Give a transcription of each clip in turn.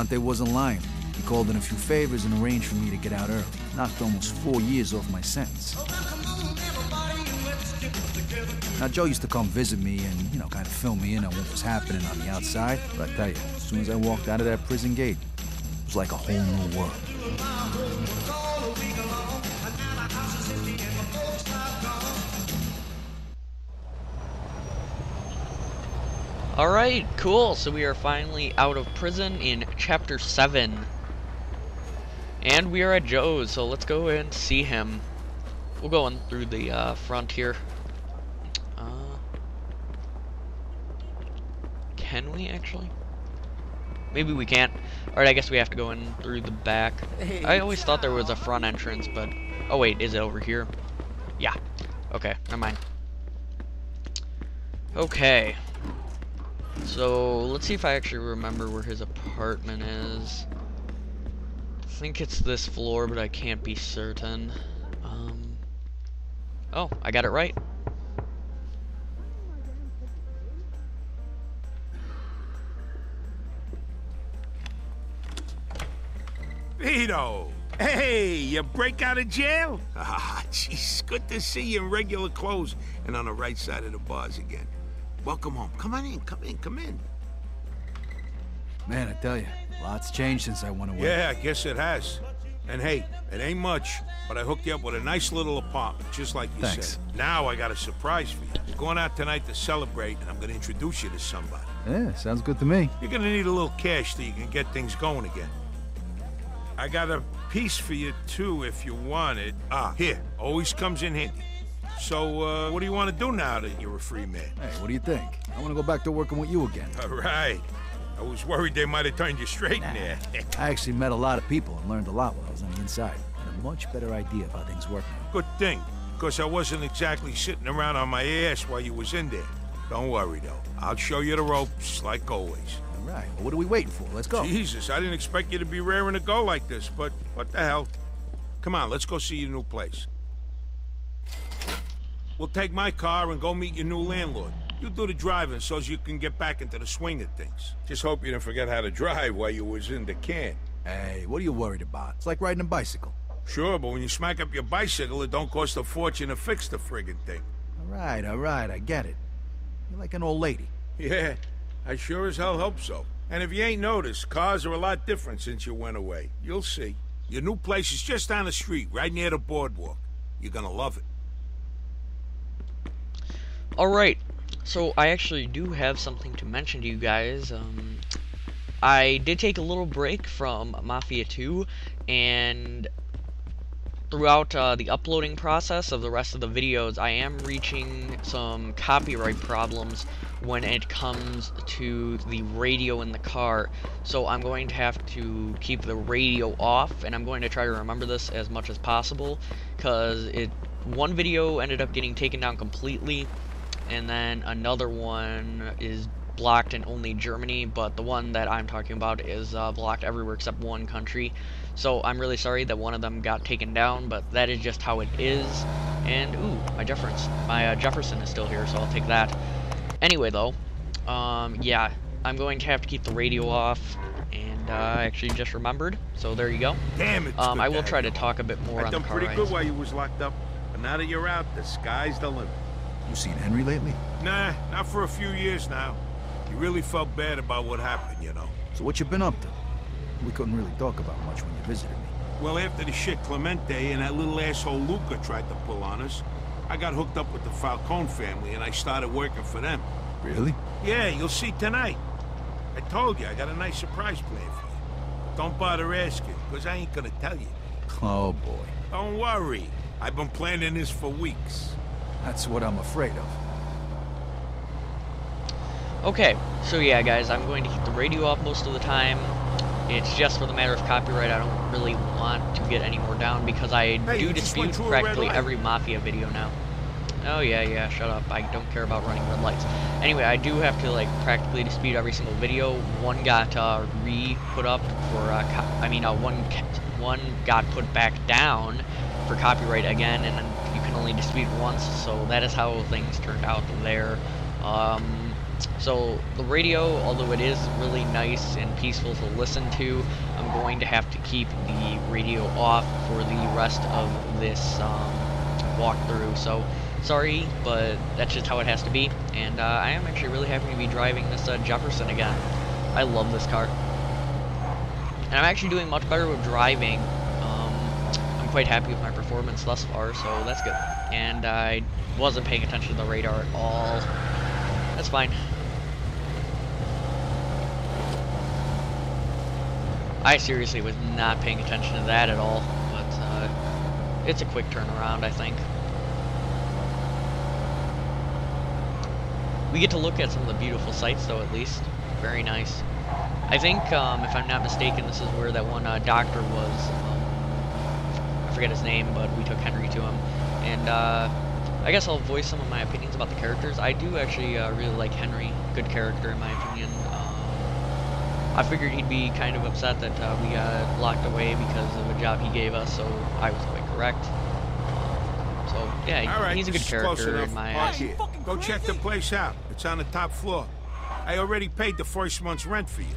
Galante wasn't lying. He called in a few favors and arranged for me to get out early. Knocked almost four years off my sentence. Now, Joe used to come visit me and, you know, kind of fill me in on what was happening on the outside. But I tell you, as soon as I walked out of that prison gate, it was like a whole new world. Alright, cool. So we are finally out of prison in Chapter 7. And we are at Joe's, so let's go and see him. We'll go in through the uh, front here. Uh, can we actually? Maybe we can't. Alright, I guess we have to go in through the back. I always thought there was a front entrance, but... Oh wait, is it over here? Yeah. Okay, never mind. Okay. So, let's see if I actually remember where his apartment is. I think it's this floor, but I can't be certain. Um, oh, I got it right. Vito! Hey, you break out of jail? Ah, jeez, good to see you in regular clothes and on the right side of the bars again. Welcome home. Come on in, come in, come in. Man, I tell you, lots changed since I went away. Yeah, I guess it has. And hey, it ain't much, but I hooked you up with a nice little apartment, just like you Thanks. said. Now I got a surprise for you. We're going out tonight to celebrate, and I'm gonna introduce you to somebody. Yeah, sounds good to me. You're gonna need a little cash so you can get things going again. I got a piece for you too if you want it. Ah, here, always comes in handy. So, uh, what do you want to do now that you're a free man? Hey, what do you think? I want to go back to working with you again. All right. I was worried they might have turned you straight in there. I actually met a lot of people and learned a lot while I was on the inside. Had a much better idea of how things work now. Good thing, because I wasn't exactly sitting around on my ass while you was in there. Don't worry, though. I'll show you the ropes, like always. All right, well, what are we waiting for? Let's go. Jesus, I didn't expect you to be raring to go like this, but what the hell? Come on, let's go see your new place. We'll take my car and go meet your new landlord. You do the driving so you can get back into the swing of things. Just hope you didn't forget how to drive while you was in the can. Hey, what are you worried about? It's like riding a bicycle. Sure, but when you smack up your bicycle, it don't cost a fortune to fix the friggin' thing. All right, all right, I get it. You're like an old lady. Yeah, I sure as hell hope so. And if you ain't noticed, cars are a lot different since you went away. You'll see. Your new place is just down the street, right near the boardwalk. You're gonna love it. Alright, so I actually do have something to mention to you guys. Um, I did take a little break from Mafia 2, and throughout uh, the uploading process of the rest of the videos, I am reaching some copyright problems when it comes to the radio in the car. So I'm going to have to keep the radio off, and I'm going to try to remember this as much as possible, because it one video ended up getting taken down completely, and then another one is blocked in only Germany, but the one that I'm talking about is uh, blocked everywhere except one country. So I'm really sorry that one of them got taken down, but that is just how it is. And ooh, my Jefferson, my uh, Jefferson is still here, so I'll take that. Anyway, though, um, yeah, I'm going to have to keep the radio off, and uh, I actually just remembered. So there you go. Damn it. Um, I will try to talk a bit more I on the done car pretty good while you was locked up, but now that you're out, the sky's the limit. You seen Henry lately? Nah, not for a few years now. He really felt bad about what happened, you know. So what you been up to? We couldn't really talk about much when you visited me. Well, after the shit Clemente and that little asshole Luca tried to pull on us, I got hooked up with the Falcone family and I started working for them. Really? Yeah, you'll see tonight. I told you, I got a nice surprise plan for you. But don't bother asking, because I ain't gonna tell you. Oh boy, Don't worry. I've been planning this for weeks. That's what I'm afraid of. Okay, so yeah, guys, I'm going to keep the radio off most of the time. It's just for the matter of copyright. I don't really want to get any more down because I Hey, do you just went dispute through a red practically every Mafia video now. Oh yeah, yeah, shut up. I don't care about running red lights. Anyway, I do have to like practically dispute every single video. One got uh, re-put up for, uh, co- I mean, uh, one one got put back down for copyright again, and then you can only dispute once. So that is how things turned out there. Um, so the radio, although it is really nice and peaceful to listen to, I'm going to have to keep the radio off for the rest of this um, walkthrough. So sorry, but that's just how it has to be. And uh, I am actually really happy to be driving this uh, Jefferson again. I love this car. And I'm actually doing much better with driving. Um, I'm quite happy with my performance thus far, so that's good. And I wasn't paying attention to the radar at all. That's fine. I seriously was not paying attention to that at all, but uh, it's a quick turnaround, I think. We get to look at some of the beautiful sights, though, at least. Very nice. I think, um, if I'm not mistaken, this is where that one uh, doctor was. Um, I forget his name, but we took Henry to him. And uh, I guess I'll voice some of my opinions about the characters. I do actually uh, really like Henry. Good character, in my opinion. Um, I figured he'd be kind of upset that uh, we got locked away because of a job he gave us, so I was quite correct. So, yeah, All right, he's a good this is close character enough. in my eyes. here. Go check the place out. It's on the top floor. I already paid the first month's rent for you.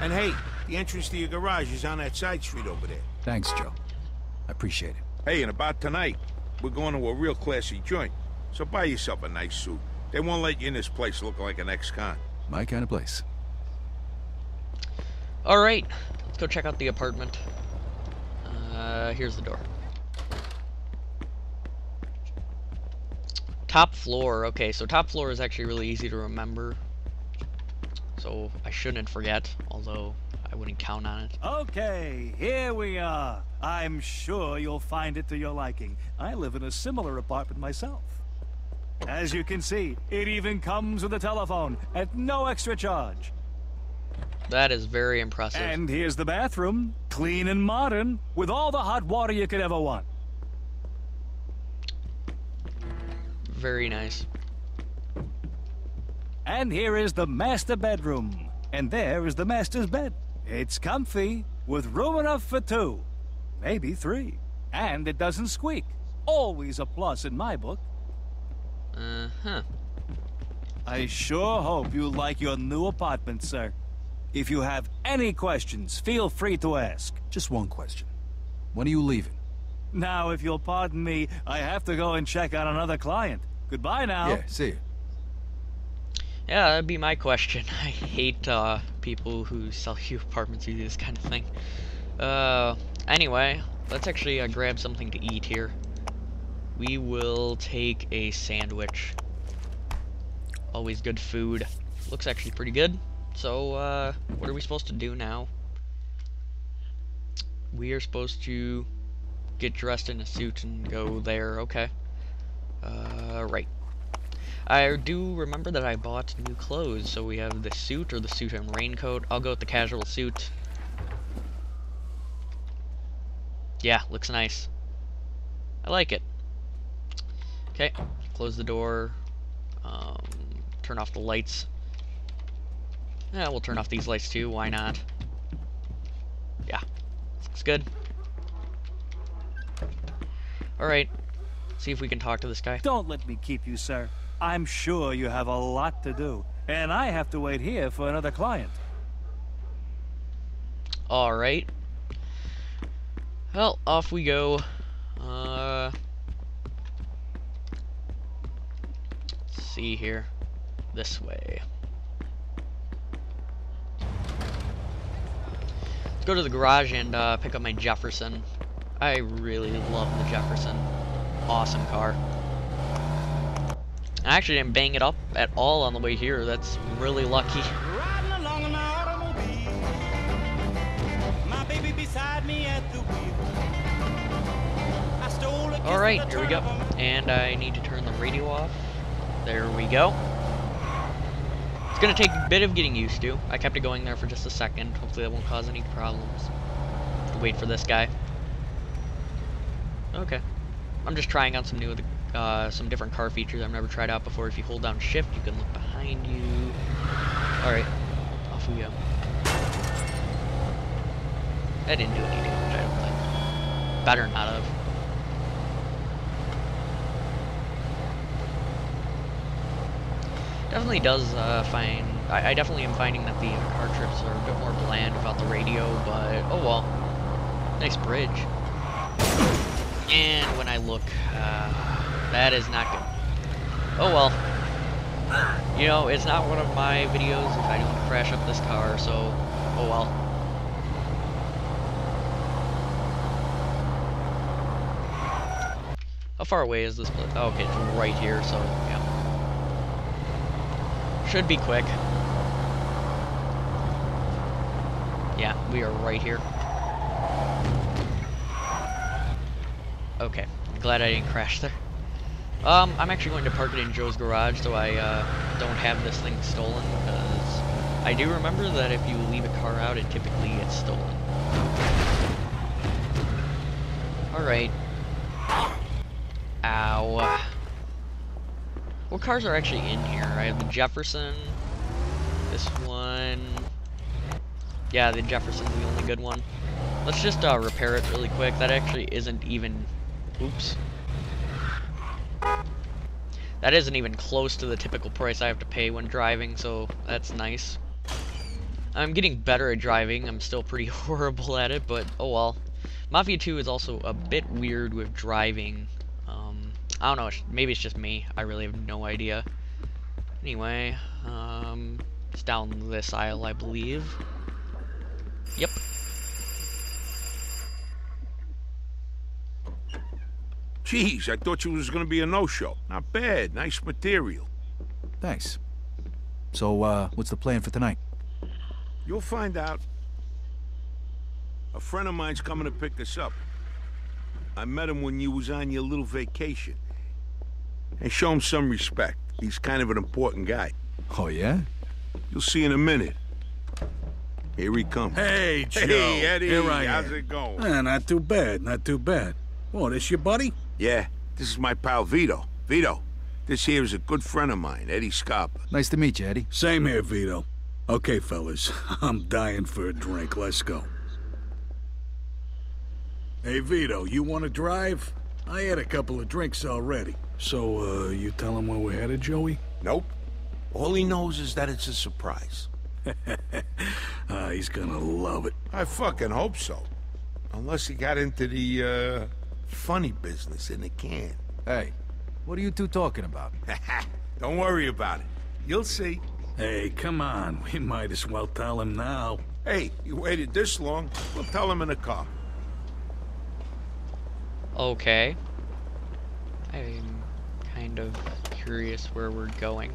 And hey, the entrance to your garage is on that side street over there. Thanks, Joe. I appreciate it. Hey, and about tonight, we're going to a real classy joint. So buy yourself a nice suit. They won't let you in this place look like an ex-con. My kind of place. Alright, let's go check out the apartment. Uh, here's the door. Top floor, okay, so top floor is actually really easy to remember. So I shouldn't forget, although I wouldn't count on it. Okay, here we are. I'm sure you'll find it to your liking. I live in a similar apartment myself. As you can see, it even comes with a telephone at no extra charge. That is very impressive. And here's the bathroom, clean and modern, with all the hot water you could ever want. Very nice. And here is the master bedroom. And there is the master's bed. It's comfy, with room enough for two. Maybe three. And it doesn't squeak. Always a plus in my book. Uh-huh. I sure hope you like your new apartment, sir. If you have any questions, feel free to ask. Just one question. When are you leaving? Now, if you'll pardon me, I have to go and check on another client. Goodbye now. Yeah, see you. Yeah, that'd be my question. I hate uh, people who sell you apartments who this kind of thing. Uh, anyway, let's actually uh, grab something to eat here. We will take a sandwich. Always good food. Looks actually pretty good. So, uh, what are we supposed to do now? We are supposed to get dressed in a suit and go there. Okay. Uh, right. I do remember that I bought new clothes, so we have the suit or the suit and raincoat. I'll go with the casual suit. Yeah, looks nice. I like it. Okay, close the door. Um, turn off the lights. Yeah, we'll turn off these lights too, why not? Yeah, looks good. Alright, see if we can talk to this guy. Don't let me keep you, sir. I'm sure you have a lot to do. And I have to wait here for another client. Alright. Well, off we go. Uh, see here. This way. Let's go to the garage and uh, pick up my Jefferson. I really love the Jefferson. Awesome car. I actually didn't bang it up at all on the way here. That's really lucky. Riding along in my automobile. My baby beside me at the wheel. I stole a Alright, here we go. And I need to turn the radio off. There we go. It's gonna take a bit of getting used to. I kept it going there for just a second. Hopefully that won't cause any problems. Wait for this guy. Okay. I'm just trying out some new, uh, some different car features I've never tried out before. If you hold down shift, you can look behind you. Alright, off we go. That didn't do any damage, I don't think. Better not have. definitely does uh, find. I, I definitely am finding that the car trips are a bit more bland without the radio, but oh well. Nice bridge. And when I look, uh, that is not good. Oh well. You know, it's not one of my videos if I don't crash up this car, so oh well. How far away is this place? Oh, okay, it's right here, so yeah. Should be quick. Yeah, we are right here. Okay, glad I didn't crash there. Um, I'm actually going to park it in Joe's garage so I uh, don't have this thing stolen because I do remember that if you leave a car out, it typically gets stolen. Alright. Ow. What cars are actually in here? I have the Jefferson, this one. Yeah, the Jefferson's the only good one. Let's just uh, repair it really quick. That actually isn't even... Oops. That isn't even close to the typical price I have to pay when driving, so that's nice. I'm getting better at driving. I'm still pretty horrible at it, but oh well. Mafia 2 is also a bit weird with driving. Um, I don't know, maybe it's just me. I really have no idea. Anyway, um, it's down this aisle, I believe. Yep. Jeez, I thought you was gonna be a no-show. Not bad, nice material. Thanks. So, uh, what's the plan for tonight? You'll find out. A friend of mine's coming to pick us up. I met him when you was on your little vacation. And show him some respect. He's kind of an important guy. Oh, yeah? You'll see in a minute. Here he comes. Hey, Joe. Hey, Eddie. Here I How's am. it going? Eh, not too bad, not too bad. Oh, this your buddy? Yeah, this is my pal Vito. Vito, this here is a good friend of mine, Eddie Scarpa. Nice to meet you, Eddie. Same here, Vito. Okay, fellas, I'm dying for a drink. Let's go. Hey, Vito, you want to drive? I had a couple of drinks already. So, uh, you tell him where we're headed, Joey? Nope. All he knows is that it's a surprise. Ah, he's gonna love it. I fucking hope so. Unless he got into the, uh, funny business in the can. Hey, what are you two talking about? Don't worry about it. You'll see. Hey, come on. We might as well tell him now. Hey, you waited this long. We'll tell him in the car. Okay. I'm kind of curious where we're going.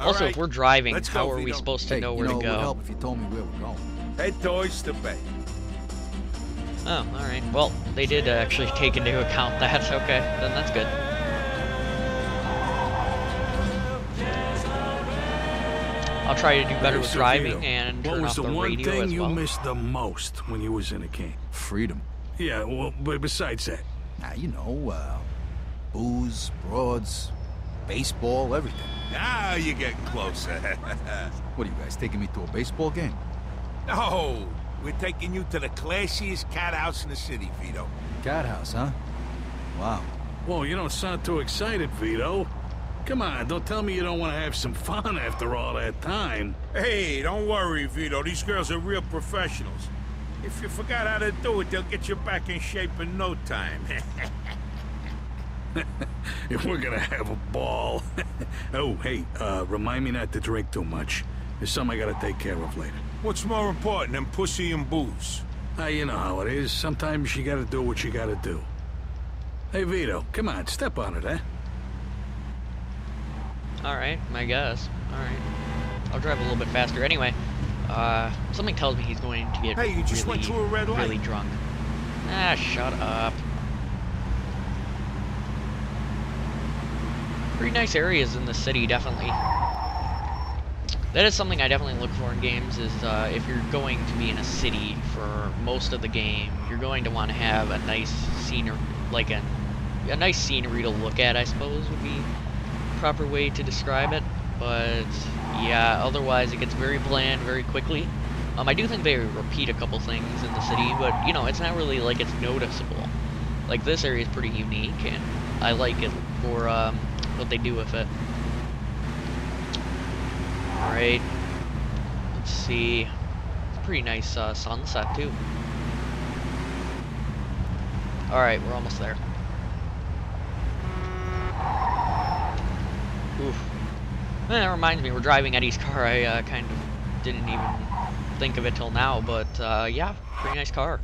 All also, right, if we're driving, let's how go, are we Vito. supposed to hey, know you where know, to it would go? help if you told me where we're going. Head towards the bay. Oh, alright. Well, they did uh, actually take into account that. Okay, then that's good. I'll try to do better Hey, with so, driving Vito, and What turn was off the, radio the one thing as you well. missed the most when you was in a can? Freedom. Yeah, well, but besides that, Ah, you know, uh, booze, broads, baseball, everything. Now you're getting closer. What are you guys taking me to a baseball game? no, we're taking you to the classiest cat house in the city, Vito. Cat house, huh? Wow. Whoa, you don't sound too excited, Vito. Come on, don't tell me you don't want to have some fun after all that time. Hey, don't worry, Vito. These girls are real professionals. If you forgot how to do it, they'll get you back in shape in no time. If we're gonna have a ball. oh, hey, uh, remind me not to drink too much. There's something I gotta take care of later. What's more important than pussy and booze? Ah, you know how it is. Sometimes you gotta do what you gotta do. Hey, Vito, come on, step on it, eh? Alright, I guess. Alright. I'll drive a little bit faster. Anyway, uh, something tells me he's going to get Hey, you just really, went through a red light. really drunk. Ah, shut up. Pretty nice areas in the city, definitely. That is something I definitely look for in games, is uh, if you're going to be in a city for most of the game, you're going to want to have a nice scenery, like a, a nice scenery to look at, I suppose, would be proper way to describe it. But yeah, otherwise it gets very bland very quickly. Um, I do think they repeat a couple things in the city, but you know, it's not really like it's noticeable. Like this area is pretty unique, and I like it for um, what they do with it. Alright. Let's see. It's a pretty nice uh, sunset, too. Alright, we're almost there. Oof. Eh, that reminds me, we're driving Eddie's car. I uh, kind of didn't even think of it till now, but uh, yeah, pretty nice car.